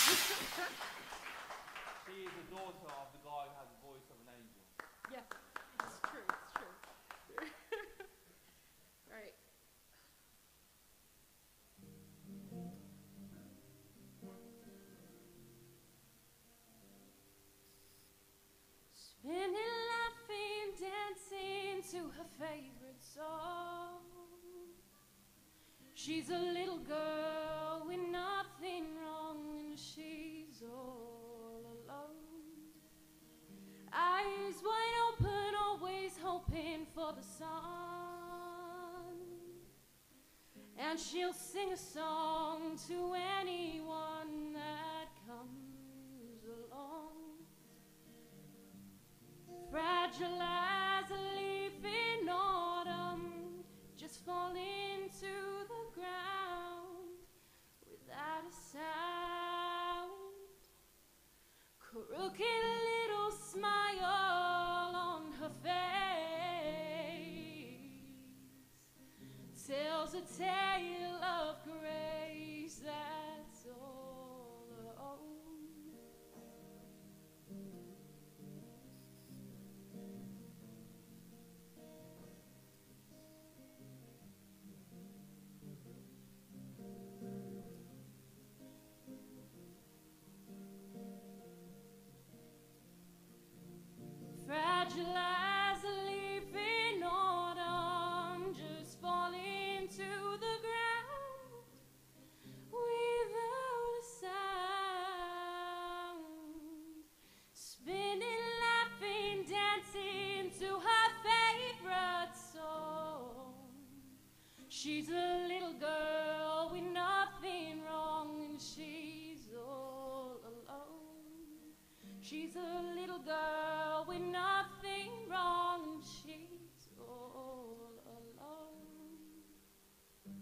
she is the daughter of the guy who has the voice of an angel. Yeah, it's true, it's true. right. Spinning, laughing, dancing to her favorite song. She's a little girl sun. And she'll sing a song to anyone that comes along. Fragile tells a tale of grace that's all her own. Fragile She's a little girl with nothing wrong, she's all alone.